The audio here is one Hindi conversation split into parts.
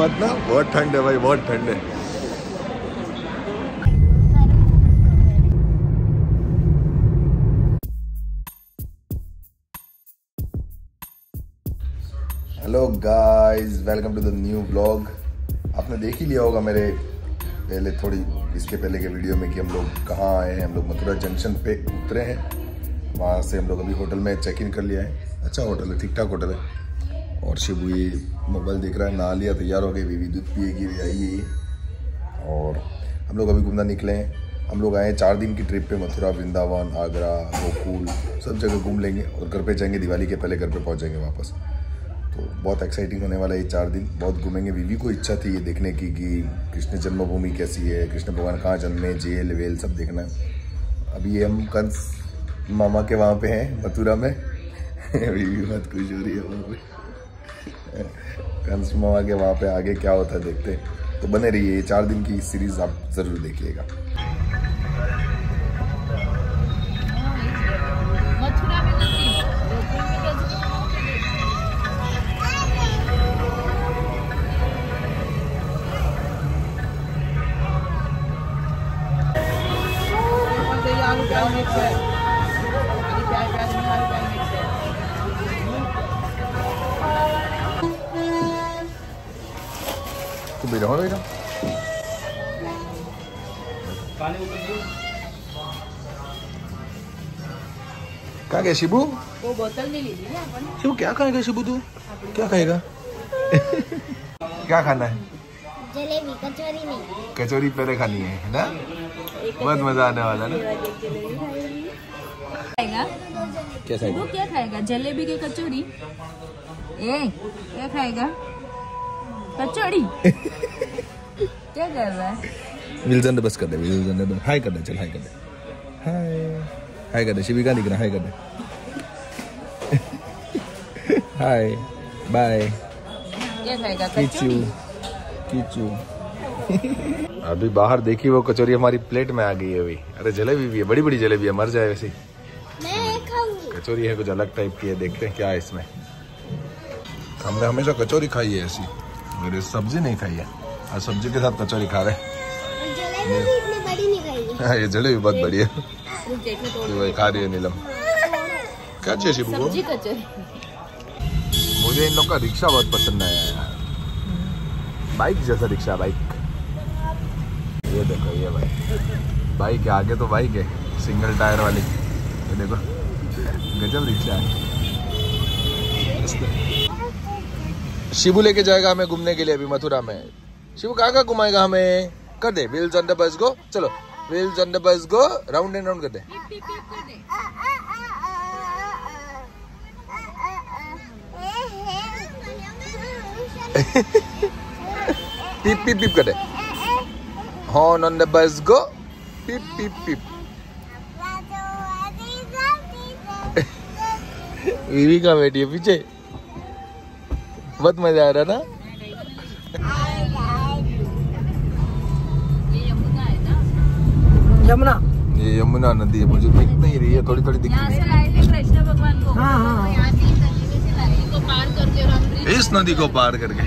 मत ना, बहुत ठंड है भाई, बहुत ठंड है। Hello guys welcome to the new blog आपने देख ही लिया होगा मेरे पहले थोड़ी, इसके पहले के वीडियो में कि हम लोग कहाँ आए हैं। हम लोग मथुरा जंक्शन पे उतरे हैं। वहाँ से हम लोग अभी होटल में चेक इन कर लिया है। अच्छा होटल है ठीक ठाक होटल है। और शिबू ये मोबाइल देख रहा है, नहा लिया, तैयार हो गई बीवी दूध पिएगी आई ये। और हम लोग अभी घूमना निकले हैं। हम लोग आए चार दिन की ट्रिप पे, मथुरा, वृंदावन, आगरा, गोकुल, सब जगह घूम लेंगे और घर पे जाएँगे, दिवाली के पहले घर पे पहुँचेंगे वापस। तो बहुत एक्साइटिंग होने वाला है ये चार दिन। बहुत घूमेंगे। बीवी को इच्छा थी ये देखने की, कि कृष्ण जन्मभूमि कैसी है, कृष्ण भगवान कहाँ जन्मे, जेल, वेल सब देखना है। अभी ये हम कंस मामा के वहाँ पे हैं, मथुरा में। बीवी बहुत खुश हो रही है वहाँ पे। कंस मामा के वहाँ पे आगे क्या होता है देखते तो बने रहिए, ये चार दिन की सीरीज़ आप ज़रूर देखिएगा। में बेटा हो बेटा कहाँ गया शिबू शिबू क्या खाएगा शिबू तू क्या खाएगा क्या खाना है जलेबी कचौरी नहीं कचौरी पहले खानी है ना बहुत मज़ा आने वाला है ना खाएगा क्या खाएगा जलेबी की कचौरी ए क्या खाएगा कचौड़ी। क्या कर रहा है? विल्सन बस कर दे विल्सन दे हाय कर दे चल हाय कर दे। हाय हाय कर दे शिवी का दिख रहा हाय कर दे। Hi bye. क्या खाएगा कीचू कीचू। अभी बाहर देखी वो कचौरी हमारी प्लेट में आ गई है अभी। अरे जलेबी भी है बड़ी बड़ी जलेबी है मर जाए वैसे। मैं कचौरी है कुछ अलग टाइप की है देखते हैं क्या है इसमें। हमने हमेशा कचौरी खाई है ऐसी। मेरे सब्ज़ी नहीं खाई है। आज सब्ज़ी के साथ कचौरी खा रहे हैं। जलेबी भी इतनी बड़ी नहीं खाई ये जलेबी बहुत बढ़िया है। वही खा रही है नीलम। क्या चाहिए शिबू को? सब्ज़ी कचौरी मुझे इन लोग का रिक्शा बहुत पसंद आया यार बाइक जैसा रिक्शा बाइक। ये देखो ये भाई। बाइक है आगे तो बाइक है। सिंगल टायर वाली। ये देखो गजब रिक्शा है। शिबू लेके जाएगा हमें घूमने के लिए अभी मथुरा में। शिबू कहाँ कहाँ घुमाएगा हमें? कर दे व्हील्स द बस गो चलो wheels the bus go round and round कर दे। पीप पीप पीप कर दे। हॉर्न ऑन द बस गो पीप पीप पीप। बीवी का बैठी है पीछे। बहुत मज़ा आ रहा ना? ये यमुना। है ना ये यमुना नदी है मुझे दिख नहीं रही है थोड़ी थोड़ी दिख रही कृष्ण भगवान को हाँ हाँ। यहाँ इस पार करके हम है नदी को पार करके।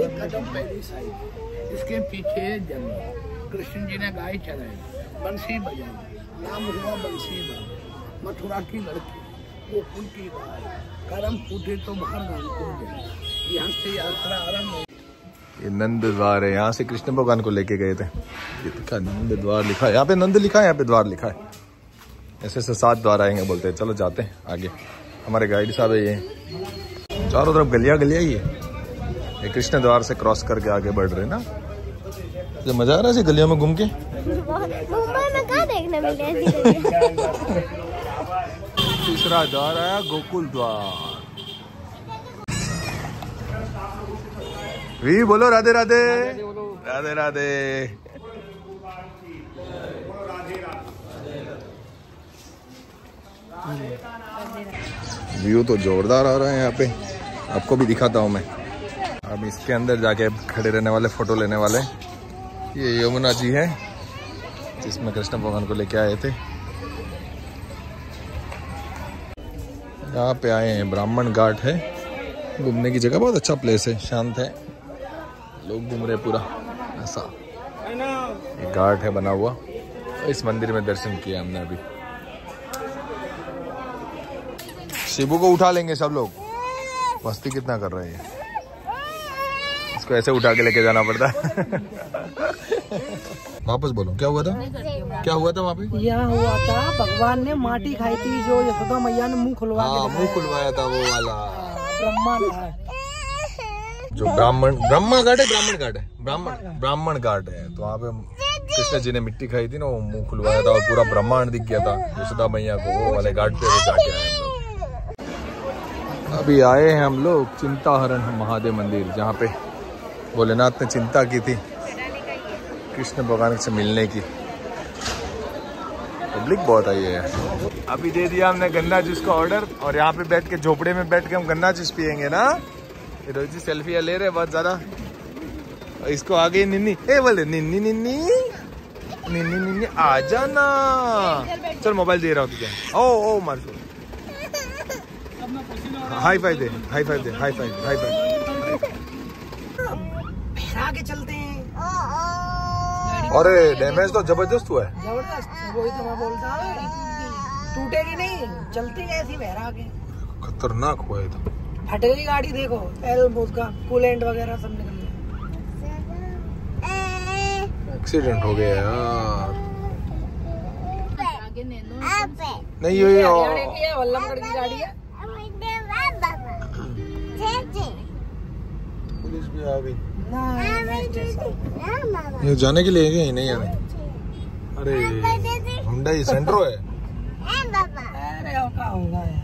एक कदम पहली साइड। इसके पीछे जंगल कृष्ण जी ने गाय चलाई बंसी बजाई। नाम हुआ बंसी बाबा मथुरा की लड़की, गोकुल की गाय करम फूटे तो बाहर नाम को यहाँ से यात्रा आरंभ हुई ये नंद द्वार है। यहाँ से कृष्ण भगवान को लेके गए थे। ये लिखा नंद द्वार लिखा है। यहाँ पे नंद लिखा है, यहाँ पे द्वार लिखा है। ऐसे ऐसे सात द्वार आएँगे, बोलते हैं। चलो जाते हैं आगे। हमारे गाइड साहब है ये। चारों तरफ़ गलिया गलिया ही है। ये कृष्ण द्वार से क्रॉस करके आगे बढ़ रहे ना? जो मज़ा आ रहा है ऐसी गलियों में घूम के? मुंबई में कहाँ देखने मिले तीसरा द्वार आया गोकुल द्वार। वी बोलो राधे राधे। राधे राधे। व्यू तो जोरदार आ रहा है यहाँ पे। आपको भी दिखाता हूँ मैं। अब इसके अंदर जाके खड़े रहने वाले, फ़ोटो लेने वाले। ये यमुना जी है, जिसमें कृष्ण भगवान को लेके आए थे। यहाँ पे आए हैं, ब्राह्मण घाट है। घूमने की जगह बहुत अच्छा प्लेस है, शांत है। लोग घूम रहे पूरा, ऐसा। ये घाट है बना हुआ। इस मंदिर में दर्शन किया हमने अभी। शिबू को उठा लेंगे सब लोग। मस्ती कितना कर रहे हैं। इसको ऐसे उठा के लेके जाना पड़ता। है वापस बोलो क्या हुआ था? क्या हुआ था वहाँ पे यहाँ हुआ था? भगवान ने माटी खाई थी जो यशोदा मैया ने मुँह खुलवा हाँ मुँह खुलवाया था वो वाला। ब्रह्मा जो ब्राह्मण ब्राह्मण घाट है ब्राह्मण घाट है। ब्राह्मण ब्राह्मण घाट है। तो वहाँ पे कृष्ण जी ने मिट्टी खाई थी ना वो मुँह खुलवाया था और पूरा ब्रह्मांड दिख गया था यशोदा मैया को वो वाले घाट पे जाके आए हम लोग अभी आए हैं हम लोग चिंता चिंताहरण महादेव मंदिर जहाँ पे भोलेनाथ ने चिंता की थी कृष्ण भगवान से मिलने की। पब्लिक बहुत आई है अभी दे दिया हमने गन्ना जूस का ऑर्डर और यहाँ पे बैठ के झोपड़े में बैठ के हम गन्ना जूस पियेंगे ना? जी सेल्फी ले रहे हैं बहुत ज़्यादा। और इसको गई निन्नी ए बोले निन्नी निन्नी निन्नी निन्नी आ जाना चल मोबाइल दे रहा हूँ तुझे। ओ ओ मार हाई फाइव दे हाई फाइव दे हाई फाइव हाई फाइव आगे चलते हैं। अरे डैमेज तो ज़बरदस्त हुआ है। ज़बरदस्त वही तो मैं बोलता टूटेगी नहीं चलती है ऐसी बहरा के खतरनाक हुआ है तो। फटेगी गाड़ी देखो तेल उसका कूलेंट वगैरह सब निकल गया। एक्सीडेंट हो गया यार। आगे नहीं ये वल्लभगढ़ की गाड़ी है। पुलिस भी आ गई। ये जाने के लिए है नहीं आने? अरे होंडा ये सेंट्रो है?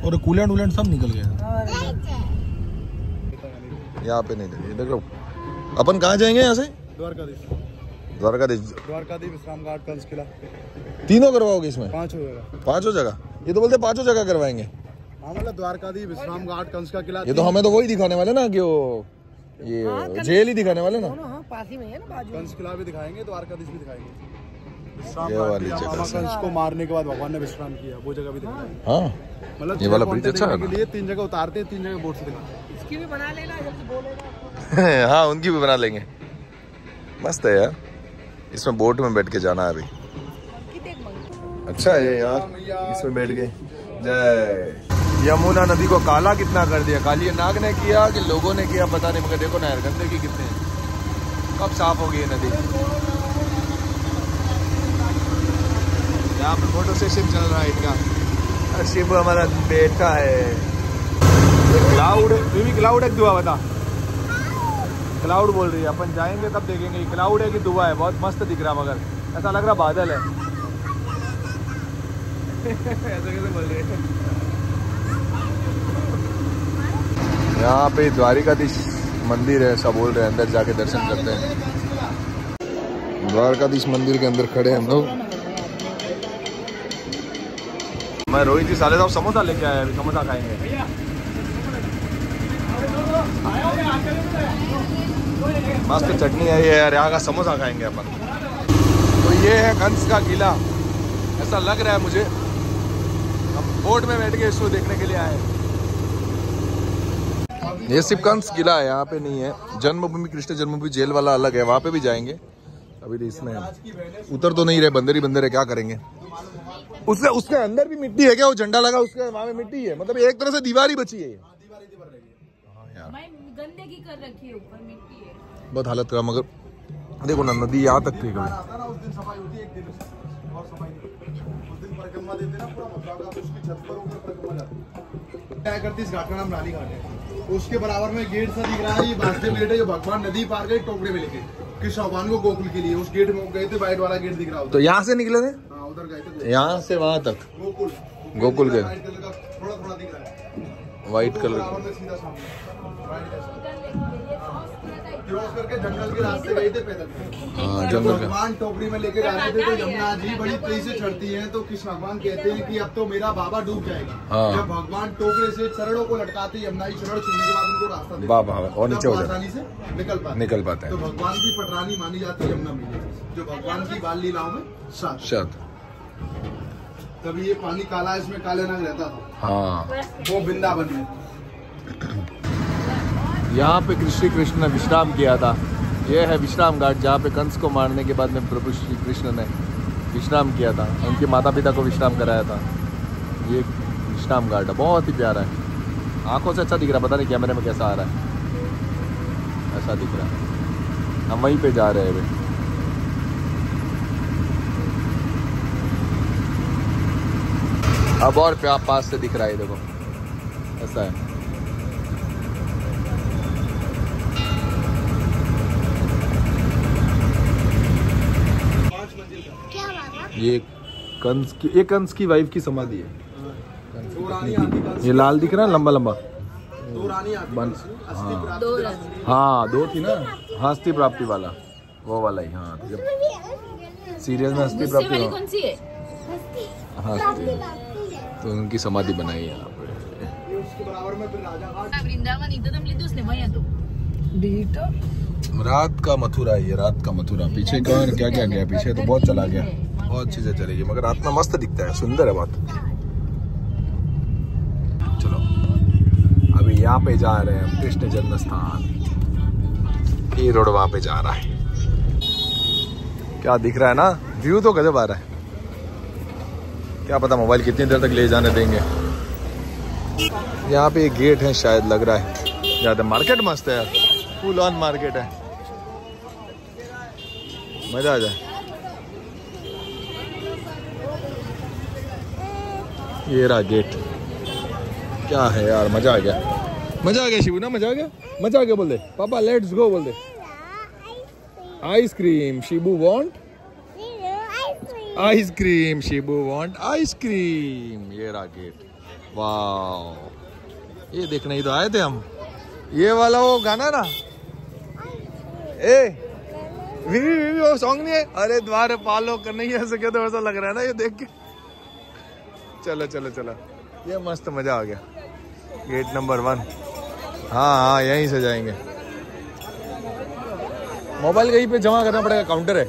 और कूलेंट वूलेंट सब निकल गया यहाँ पे नहीं लगे देख लो। अपन कहाँ जाएँगे यहाँ से? द्वारकाधीश। द्वारकाधीश। द्वारकाधीश विश्राम घाट कंस किला तीनों करवाओगे इसमें? पाँच हो पाँचों जगह ये तो बोलते पाँचों जगह करवाएँगे। हाँ मतलब द्वारकाधीश विश्राम घाट कंस का किला ये तो हमें तो वही दिखाने वाले ना कि वो ये जेल ही दिखाने वाले ना? हाँ पास ही में है ना बाजू में। कंस किला भी दिखाएँगे द्वारकाधीश भी दिखाएँगे। ये वाली जगह कंस को मारने के बाद भगवान ने विश्राम किया वो जगह भी दिखाएँगे। हाँ। मतलब ये वाला ब्रिज अच्छा है ना? लिए तीन जगह उतारते हैं तीन जगह बोर्ड से दिखाते इसकी भी बना लेना जब बोलेगा। हाँ उनकी भी बना लेंगे। मस्त है यार। इसमें बोट में बैठ के जाना है अभी। अच्छा है यार। इसमें बैठ गए जय। यमुना नदी को काला कितना कर दिया? काली नाग ने किया कि लोगों ने किया? पता नहीं, मगर देखो नहर यार गंदे की कितने हैं। कब साफ़ होगी ये नदी? यहाँ पे फ़ोटो सेशन चल रहा है इनका। शिव, हमारा बेटा है। क्लाउड भी क्लाउड है दुआ बता? क्लाउड बोल रही है। अपन जाएँगे तब देखेंगे। क्लाउड है कि दुआ है? बहुत मस्त दिख रहा मगर। ऐसा लग रहा बादल है। ऐसा कैसे बोल रही है? यहाँ पे द्वारिकाधीश मंदिर है सब बोल रहे हैं, अंदर जाके दर्शन करते हैं। द्वारकाधीश मंदिर के अंदर खड़े हैं हम लोग। मैं रोहित जी, साले साहब समोसा लेके आया अभी समोसा खाएँगे। मस्त चटनी आई है यार, यहाँ का समोसा खाएँगे अपन। तो ये है कंस का किला। ऐसा लग रहा है मुझे। बोट में बैठ के इसको देखने के लिए आए। ये सिर्फ़ कंस किला है यहाँ पे नहीं है। जन्मभूमि कृष्ण जन्मभूमि जेल वाला अलग है वहाँ पे भी जाएँगे। अभी तो इसमें उतर तो नहीं रहे बंदर ही बंदर है क्या करेंगे? उसके उसके अंदर भी मिट्टी है क्या? वो झंडा लगा उसके वहाँ में मिट्टी है। मतलब एक तरह से दीवार ही बची है ये। हाँ यार। मैं गंदे की कर रखी है ऊपर मिट्टी है। बहुत हालत खराब मगर देखो ना नदी यहाँ तक थी कभी। परिक्रमा देते ना पूरा मथुरा का तो उसकी छत पर ऊपर परिक्रमा जाती है। करती इस घाट का नाम रानी घाट है। उसके बराबर में गेट सा दिख रहा है ये गेट है जो भगवान नदी पार गए टोकरे में लेके भगवान को गोकुल के लिए। उस गेट में गए थे व्हाइट वाला गेट दिख रहा तो यहाँ से निकले थे? हाँ उधर गए थे यहाँ से वहाँ तक? गोकुल। गोकुल गए। का थोड़ा थोड़ा दिख रहा है। व्हाइट कलर क्रॉस करके जंगल के रास्ते गए थे पैदल। हाँ जंगल भगवान टोकरी में लेके जा रहे थे तो यमुना जी बड़ी तेज़ी से चढ़ती हैं तो कृष्ण भगवान कहते हैं कि अब तो मेरा बाबा डूब जाएगा। हाँ। जब भगवान टोकरे से चरणों को लटकाते यमुना जी चरण छूने के बाद उनको रास्ता वाह, और नीचे हो जाते। आसानी से निकल पाते निकल पाते हैं। तो भगवान की पटरानी मानी जाती है यमुना जो भगवान की बाल लीलाओं में तभी ये पानी काला इसमें काले रंग रहता था। हाँ। वो वृंदावन में। यहाँ पे श्री कृष्ण ने विश्राम किया था। यह है विश्राम घाट जहाँ पे कंस को मारने के बाद में प्रभु श्री कृष्ण ने विश्राम किया था। उनके माता पिता को विश्राम कराया था। ये विश्राम घाट है। बहुत ही प्यारा है। आँखों से अच्छा दिख रहा पता नहीं कैमरे में कैसा आ रहा है। ऐसा दिख रहा है। हम वहीं पे जा रहे हैं अभी। अब और पास से दिख रहा है देखो। ऐसा है। ये कंस की ये कंस की वाइफ की समाधि है। ये लाल दिख रहा है लंबा लंबा। हाँ। दो हाँ। दो थी ना? हस्ती प्राप्ति वाला। वो वाला ही हाँ तो जब सीरियस में हस्ती प्राप्ति कौन सी है? हाँ तो उनकी समाधि बनाई है यहाँ पे। ये उसके बराबर में फिर राजा घाट। वृंदावन इधर हम उसने वहीं तो बीट रात का मथुरा ये रात का मथुरा। पीछे कौन क्या क्या गया? पीछे तो बहुत चला गया। बहुत चीज़ें चलेगी, मगर रात में मस्त दिखता है, सुंदर है बहुत चलो, अभी यहाँ पे जा रहे हैं, कृष्ण जन्म स्थान ये रोड वहाँ पे जा रहा है। क्या दिख रहा है ना? व्यू तो गजब आ रहा है। क्या पता मोबाइल कितनी देर तक ले जाने देंगे। यहाँ पे एक गेट है, शायद लग रहा है। ज़्यादा मार्केट मस्त है यार। फुल ऑन मार्केट है। मज़ा आ जाए। ये रहा गेट क्या है यार, मज़ा आ गया। मज़ा आ गया शिबू ना, मज़ा आ गया? मज़ा आ गया बोल दे। पापा लेट्स गो बोल दे। Ice cream Shibu want ice cream Shibu want ice cream ये रहा गेट वाह ये देखने ही तो आए थे हम। ये वाला वो गाना ना। ए, वीवी वीवी, वो सॉन्ग नहीं है? अरे, द्वार पालो कन्हैया से कहते वैसा लग रहा है ना ये देख के। चलो चलो चलो। ये मस्त मज़ा आ गया। गेट नंबर वन हाँ हाँ यहीं से जाएँगे। मोबाइल कहीं पे जमा करना पड़ेगा काउंटर है।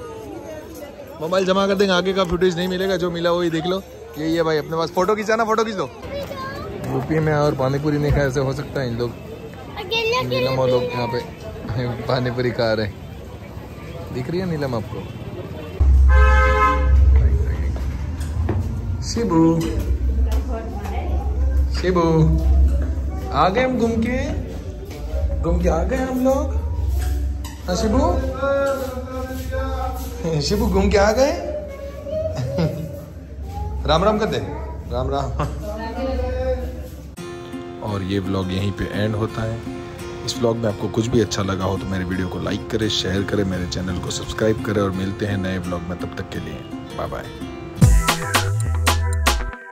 मोबाइल जमा कर देंगे, आगे का फुटेज नहीं मिलेगा, जो मिला वही देख लो। यही है भाई अपने पास फ़ोटो खींचाना फ़ोटो खींच लो। यूपी में और पानीपुरी नहीं खाए ऐसे हो सकता है इन लोग? नीलम और लोग यहाँ पे, पानीपुरी खा रहे दिख रही है नीलम आपको? शिबू। शिबू। आ गए हम घूम के घूम के आ गए हम लोग। हाँ शिबू? शिबू, घूम के आ गए? राम राम कर दे। राम राम। और ये व्लॉग यहीं पे एंड होता है। इस व्लॉग में आपको कुछ भी अच्छा लगा हो तो मेरे वीडियो को लाइक करें शेयर करें, मेरे चैनल को सब्सक्राइब करें और मिलते हैं नए व्लॉग में तब तक के लिए। Bye bye